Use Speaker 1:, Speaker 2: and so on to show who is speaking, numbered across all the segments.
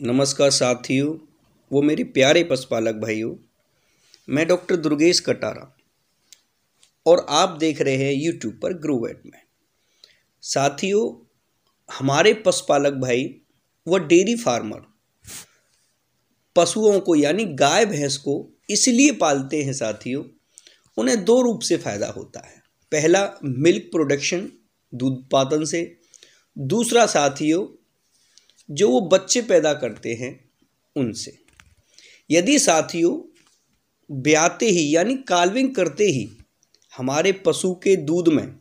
Speaker 1: नमस्कार साथियों, वो मेरे प्यारे पशुपालक भाइयों, मैं डॉक्टर दुर्गेश कटारा और आप देख रहे हैं यूट्यूब पर ग्रोवेट में। साथियों, हमारे पशुपालक भाई, व डेयरी फार्मर, पशुओं को यानी गाय भैंस को इसलिए पालते हैं साथियों, उन्हें दो रूप से फ़ायदा होता है। पहला मिल्क प्रोडक्शन दूध उत्पादन से। दूसरा साथियों जो वो बच्चे पैदा करते हैं उनसे। यदि साथियों, ब्याते ही, यानी काल्विंग करते ही, हमारे पशु के दूध में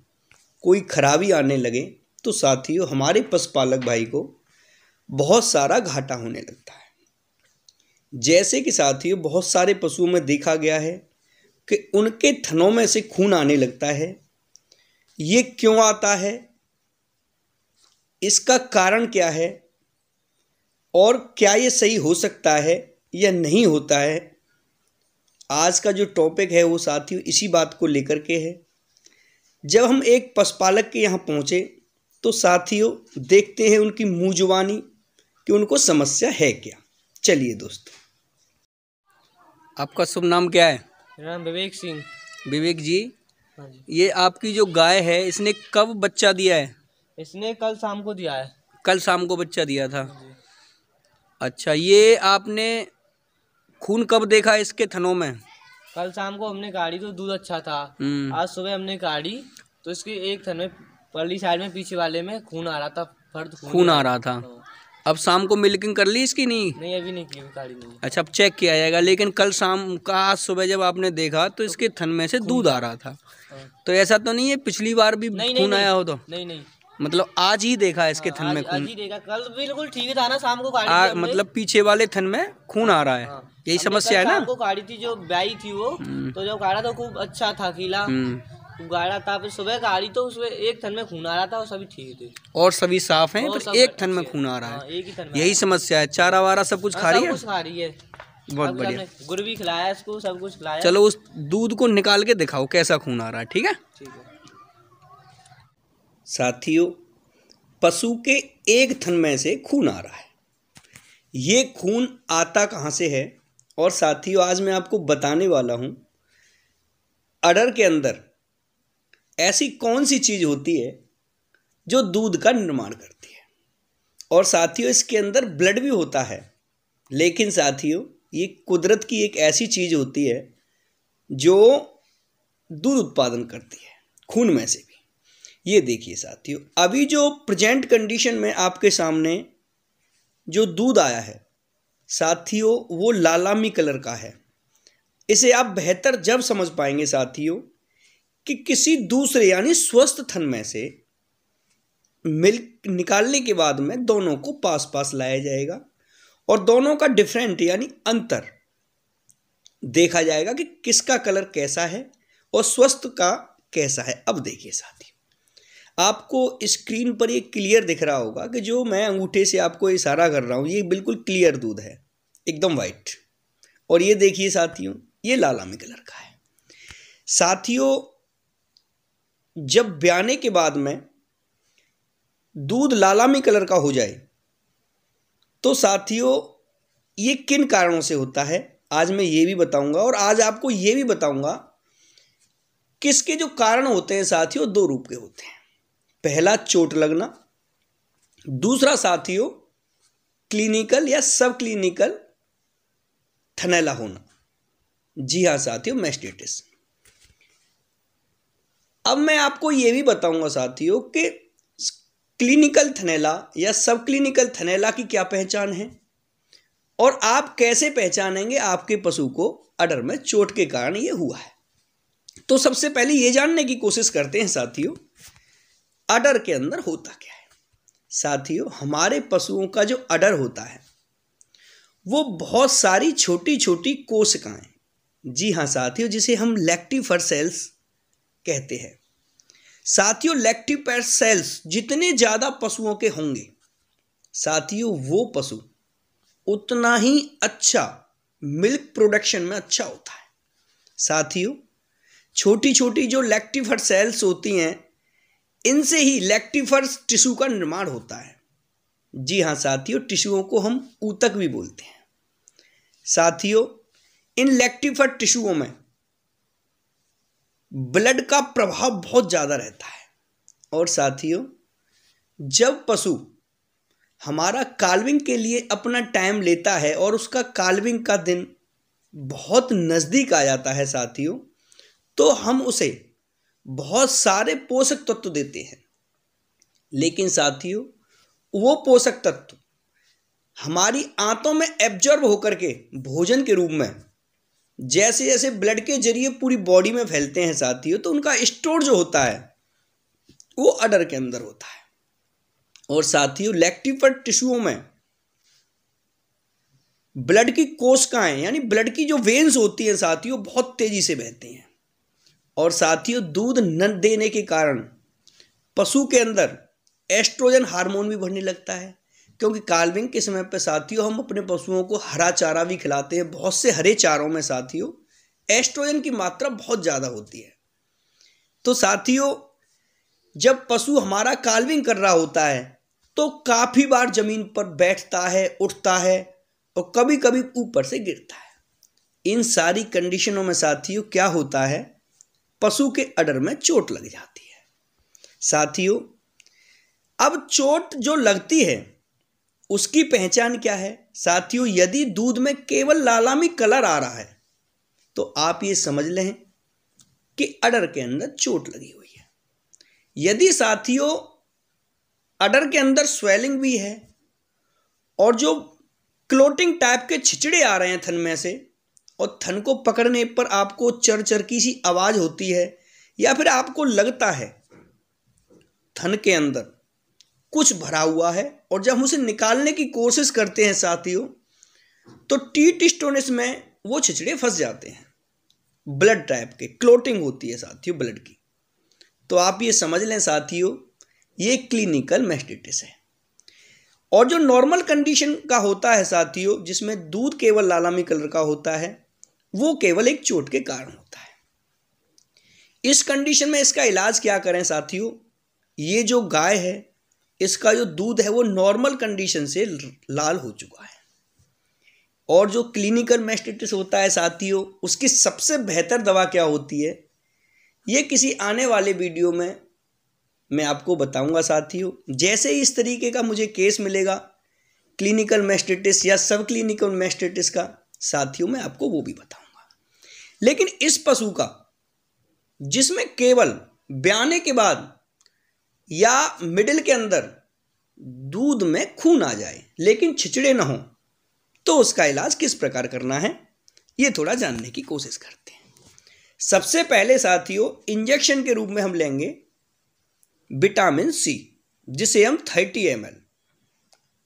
Speaker 1: कोई खराबी आने लगे तो साथियों, हमारे पशुपालक भाई को बहुत सारा घाटा होने लगता है। जैसे कि साथियों, बहुत सारे पशुओं में देखा गया है कि उनके थनों में से खून आने लगता है। ये क्यों आता है? इसका कारण क्या है? और क्या ये सही हो सकता है या नहीं होता है? आज का जो टॉपिक है वो साथियों इसी बात को लेकर के है। जब हम एक पशुपालक के यहाँ पहुँचे तो साथियों देखते हैं उनकी मुँह कि उनको समस्या है क्या। चलिए दोस्तों। आपका शुभ नाम क्या है?
Speaker 2: मेरा नाम विवेक सिंह।
Speaker 1: विवेक जी
Speaker 2: हाँ
Speaker 1: ये आपकी जो गाय है इसने कब बच्चा दिया है?
Speaker 2: इसने कल शाम को दिया है।
Speaker 1: कल शाम को बच्चा दिया था।
Speaker 2: जी।
Speaker 1: अच्छा ये आपने खून कब देखा इसके थनों में?
Speaker 2: कल शाम को हमने गाड़ी तो दूध अच्छा था।
Speaker 1: हम्म,
Speaker 2: आज सुबह हमने गाड़ी तो इसके एक थन में पल्ली साइड में पीछे वाले में खून आ रहा था फर्द
Speaker 1: खून आ रहा था।
Speaker 2: हाँ।
Speaker 1: अब शाम को मिल्किंग कर ली इसकी नहीं
Speaker 2: नहीं अभी नहीं की गाड़ी नहीं।
Speaker 1: अच्छा अब चेक किया जाएगा लेकिन कल शाम का आज सुबह जब आपने देखा तो इसके थन में से दूध आ रहा था।
Speaker 2: हाँ।
Speaker 1: तो ऐसा तो नहीं है पिछली बार भी खून आया हो तो?
Speaker 2: नहीं नहीं।
Speaker 1: मतलब आज ही देखा इसके थन
Speaker 2: आज,
Speaker 1: में
Speaker 2: आज
Speaker 1: खून।
Speaker 2: ही देखा। कल बिल्कुल ठीक था ना शाम को गाड़ी
Speaker 1: आ, मतलब पीछे वाले थन में खून आ रहा है।
Speaker 2: हाँ।
Speaker 1: यही समस्या है ना?
Speaker 2: को गाड़ी थी जो ब्याई थी वो तो जब गाड़ा तो खूब अच्छा था खिला।
Speaker 1: हम्म,
Speaker 2: गाड़ा था फिर सुबह गाड़ी तो उसमें एक थन में खून आ रहा था और सभी ठीक थे।
Speaker 1: और सभी साफ़ हैं पर एक थन में खून आ रहा
Speaker 2: हाँ,
Speaker 1: है
Speaker 2: एक ही थन
Speaker 1: यही समस्या है। चारा वारा सब कुछ
Speaker 2: हाँ,
Speaker 1: खा रही है?
Speaker 2: खा रही है।
Speaker 1: बहुत बढ़िया।
Speaker 2: गुड़ भी खिलाया इसको सब कुछ खिलाया।
Speaker 1: चलो उस दूध को निकाल के दिखाओ कैसा खून आ रहा है ठीक है?
Speaker 2: ठीक है।
Speaker 1: साथियों, पशु के एक थन में से खून आ रहा है। ये खून आता कहाँ से है? और साथियों, आज मैं आपको बताने वाला हूँ अडर के अंदर ऐसी कौन सी चीज़ होती है जो दूध का निर्माण करती है। और साथियों, इसके अंदर ब्लड भी होता है, लेकिन साथियों, ये कुदरत की एक ऐसी चीज़ होती है जो दूध उत्पादन करती है, खून में से भी। ये देखिए साथियों, अभी जो प्रेजेंट कंडीशन में आपके सामने जो दूध आया है, साथियों, वो लालामी कलर का है। इसे आप बेहतर जब समझ पाएँगे साथियों, कि किसी दूसरे, यानी स्वस्थ थन में से मिल्क निकालने के बाद में दोनों को पास पास लाया जाएगा और दोनों का डिफरेंट यानी अंतर देखा जाएगा कि किसका कलर कैसा है और स्वस्थ का कैसा है। अब देखिए साथियों आपको स्क्रीन पर ये क्लियर दिख रहा होगा कि जो मैं अंगूठे से आपको इशारा कर रहा हूँ, ये बिल्कुल क्लियर दूध है, एकदम वाइट और ये देखिए साथियों, ये लालामी कलर का है। साथियों, जब ब्याने के बाद में दूध लालामी कलर का हो जाए तो साथियों, ये किन कारणों से होता है? आज मैं ये भी बताऊँगा और आज आपको ये भी बताऊँगा, किसके जो कारण होते हैं साथियों? दो रूप के होते हैं। पहला चोट लगना, दूसरा साथियों क्लिनिकल या सब क्लिनिकल थनैला होना। जी हाँ साथियों मेस्टेटिस अब मैं आपको ये भी बताऊँगा साथियों कि क्लिनिकल थनैला या सब क्लिनिकल थनैला की क्या पहचान है और आप कैसे पहचानेंगे आपके पशु को अडर में चोट के कारण ये हुआ है। तो सबसे पहले ये जानने की कोशिश करते हैं साथियों अडर के अंदर होता क्या है? साथियों, हमारे पशुओं का जो अडर होता है, वो बहुत सारी छोटी छोटी कोशिकाएँ। जी हाँ साथियों, जिसे हम लैक्टिफर सेल्स कहते हैं। साथियों लैक्टिफर सेल्स जितने ज़्यादा पशुओं के होंगे, साथियों, वो पशु उतना ही अच्छा मिल्क प्रोडक्शन में अच्छा होता है। साथियों छोटी छोटी जो लैक्टिफर सेल्स होती हैं इनसे ही लैक्टिफर टिश्यू का निर्माण होता है। जी हाँ साथियों टिश्यूओं को हम ऊतक भी बोलते हैं। साथियों, इन लेक्टिफर टिश्यूओं में ब्लड का प्रभाव बहुत ज़्यादा रहता है। और साथियों, जब पशु हमारा काल्विंग के लिए अपना टाइम लेता है और उसका काल्विंग का दिन बहुत नज़दीक आ जाता है, साथियों तो हम उसे बहुत सारे पोषक तत्व देते हैं। लेकिन साथियों, वो पोषक तत्व हमारी आंतों में एब्जॉर्ब होकर के भोजन के रूप में जैसे जैसे ब्लड के ज़रिए पूरी बॉडी में फैलते हैं साथियों तो उनका स्टोर जो होता है, वो अडर के अंदर होता है। और साथियों लैक्टिफर टिश्यूओं में ब्लड की कोशिकाएँ, यानी ब्लड की जो वेन्स होती हैं साथियों, बहुत तेज़ी से बहती हैं। और साथियों, दूध न देने के कारण पशु के अंदर एस्ट्रोजन हार्मोन भी बढ़ने लगता है, क्योंकि काल्विंग के समय पर साथियों, हम अपने पशुओं को हरा चारा भी खिलाते हैं, बहुत से हरे चारों में साथियों, एस्ट्रोजन की मात्रा बहुत ज़्यादा होती है। तो साथियों, जब पशु हमारा काल्विंग कर रहा होता है तो काफ़ी बार ज़मीन पर बैठता है, उठता है और कभी कभी ऊपर से गिरता है। इन सारी कंडीशनों में साथियों, क्या होता है? पशु के अडर में चोट लग जाती है। साथियों, अब चोट जो लगती है, उसकी पहचान क्या है? साथियों, यदि दूध में केवल लालामी कलर आ रहा है तो आप ये समझ लें कि अडर के अंदर चोट लगी हुई है। यदि साथियों, अडर के अंदर स्वेलिंग भी है, और जो क्लोटिंग टाइप के छिचड़े आ रहे हैं थन में से और थन को पकड़ने पर आपको चर चर की सी आवाज़ होती है या फिर आपको लगता है थन के अंदर कुछ भरा हुआ है और जब हम उसे निकालने की कोशिश करते हैं साथियों तो टी स्टोनिस में वो छिचड़े फंस जाते हैं। ब्लड टाइप के, क्लोटिंग होती है साथियों ब्लड की। तो आप ये समझ लें साथियों, ये क्लिनिकल मेस्टिटिस है। और जो नॉर्मल कंडीशन का होता है साथियों, जिसमें दूध केवल लालामी कलर का होता है वो केवल एक चोट के कारण होता है। इस कंडीशन में इसका इलाज क्या करें साथियों? ये जो गाय है, इसका जो दूध है, वो नॉर्मल कंडीशन से लाल हो चुका है। और जो क्लिनिकल मेस्टिटिस होता है साथियों, उसकी सबसे बेहतर दवा क्या होती है? ये किसी आने वाले वीडियो में मैं आपको बताऊँगा साथियों। जैसे ही इस तरीके का मुझे केस मिलेगा क्लिनिकल मेस्टिटिस या सब क्लिनिकल मेस्टिटिस का साथियों, मैं आपको वो भी बताऊँगा। लेकिन इस पशु का, जिसमें केवल ब्याने के बाद या मिडिल के अंदर दूध में खून आ जाए, लेकिन छिचड़े ना हो तो उसका इलाज किस प्रकार करना है, ये थोड़ा जानने की कोशिश करते हैं। सबसे पहले साथियों, इंजेक्शन के रूप में हम लेंगे विटामिन सी, जिसे हम थर्टी एम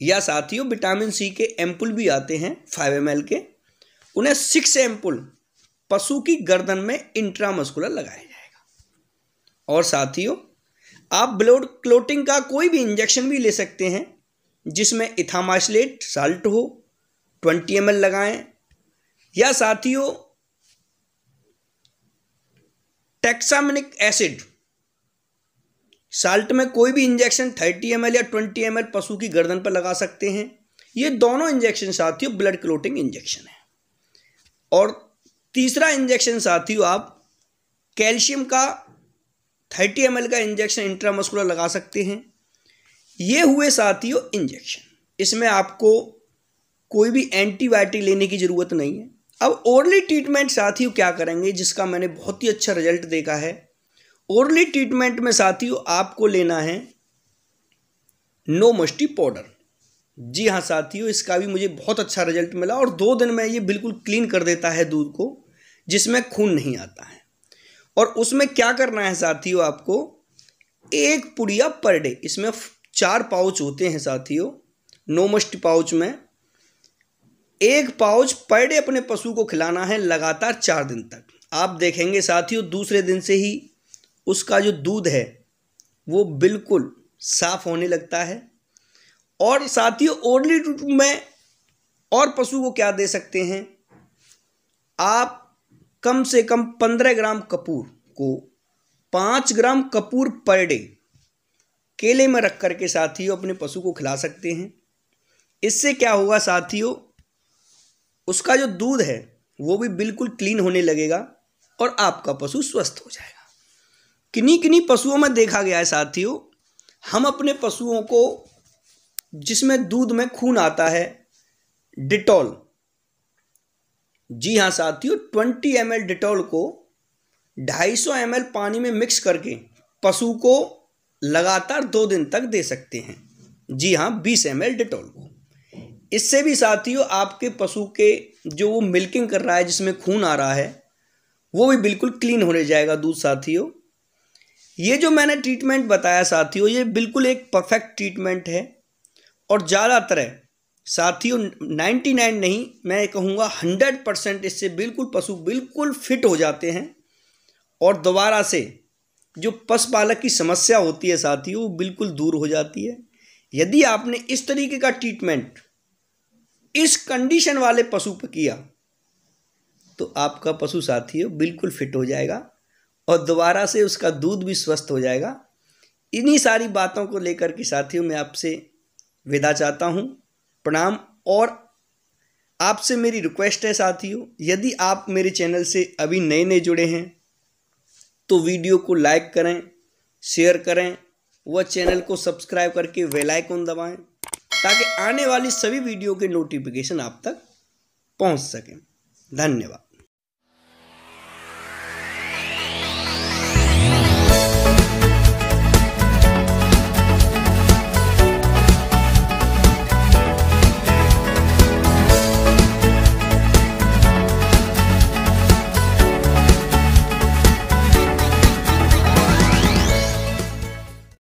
Speaker 1: या साथियों, विटामिन सी के एम्पुल भी आते हैं, फाइव एम के। उन्हें सिक्स एम्पुल पशु की गर्दन में इंट्रामस्कुलर लगाया जाएगा। और साथियों, आप ब्लड क्लोटिंग का कोई भी इंजेक्शन भी ले सकते हैं, जिसमें इथामाइसलेट साल्ट हो ट्वेंटी एम लगाएँ, या साथियों टेक्सामिनिक एसिड साल्ट में कोई भी इंजेक्शन थर्टी एमएल या ट्वेंटी एमएल पशु की गर्दन पर लगा सकते हैं। ये दोनों इंजेक्शन साथियों ब्लड क्लोटिंग इंजेक्शन है। और तीसरा इंजेक्शन साथियों आप कैल्शियम का थर्टी एम का इंजेक्शन इंट्रामस्कुलर लगा सकते हैं। ये हुए साथियों इंजेक्शन। इसमें आपको कोई भी एंटीबायोटिक लेने की ज़रूरत नहीं है। अब ओरली ट्रीटमेंट साथियों क्या करेंगे, जिसका मैंने बहुत ही अच्छा रिज़ल्ट देखा है। ओरली ट्रीटमेंट में साथियों आपको लेना है नो मस्टी पाउडर। जी हाँ साथियों, इसका भी मुझे बहुत अच्छा रिज़ल्ट मिला और दो दिन में ये बिल्कुल क्लीन कर देता है दूध को, जिसमें खून नहीं आता है। और उसमें क्या करना है साथियों आपको? एक पुड़िया पर डे इसमें चार पाउच होते हैं साथियों नो मस्ट पाउच में। एक पाउच पर डे अपने पशु को खिलाना है लगातार चार दिन तक। आप देखेंगे साथियों, दूसरे दिन से ही उसका जो दूध है, वो बिल्कुल साफ़ होने लगता है। और साथियों ओडली में और पशु को क्या दे सकते हैं? आप कम से कम पंद्रह ग्राम कपूर को पाँच ग्राम कपूर पर डे केले में रख करके साथियों अपने पशु को खिला सकते हैं। इससे क्या होगा साथियों? उसका जो दूध है, वो भी बिल्कुल क्लीन होने लगेगा और आपका पशु स्वस्थ हो जाएगा। किन्हीं किन्हीं पशुओं में देखा गया है साथियों, हम अपने पशुओं को जिसमें दूध में खून आता है, डिटॉल। जी हाँ साथियों, ट्वेंटी एमएल डिटॉल को ढाई सौ एमएल पानी में मिक्स करके पशु को लगातार दो दिन तक दे सकते हैं। जी हाँ बीस एम एल डिटॉल को। इससे भी साथियों, आपके पशु के जो वो मिल्किंग कर रहा है, जिसमें खून आ रहा है, वो भी बिल्कुल क्लीन होने जाएगा दूध साथियों। ये जो मैंने ट्रीटमेंट बताया साथियों, ये बिल्कुल एक परफेक्ट ट्रीटमेंट है। और ज़्यादातर है। साथियों नाइन्टी नाइन नहीं, मैं कहूँगा हंड्रेड परसेंट इससे बिल्कुल पशु बिल्कुल फिट हो जाते हैं। और दोबारा से जो पशुपालक की समस्या होती है साथियों, वो बिल्कुल दूर हो जाती है। यदि आपने इस तरीके का ट्रीटमेंट इस कंडीशन वाले पशु पर किया तो आपका पशु साथियों बिल्कुल फिट हो जाएगा और दोबारा से उसका दूध भी स्वस्थ हो जाएगा। इन्हीं सारी बातों को लेकर के साथियों, मैं आपसे विदा चाहता हूँ। प्रणाम, और आपसे मेरी रिक्वेस्ट है साथियों, यदि आप मेरे चैनल से अभी नए नए जुड़े हैं तो वीडियो को लाइक करें शेयर करें, व चैनल को सब्सक्राइब करके बेल आइकन दबाएँ, ताकि आने वाली सभी वीडियो के नोटिफिकेशन आप तक पहुँच सकें। धन्यवाद।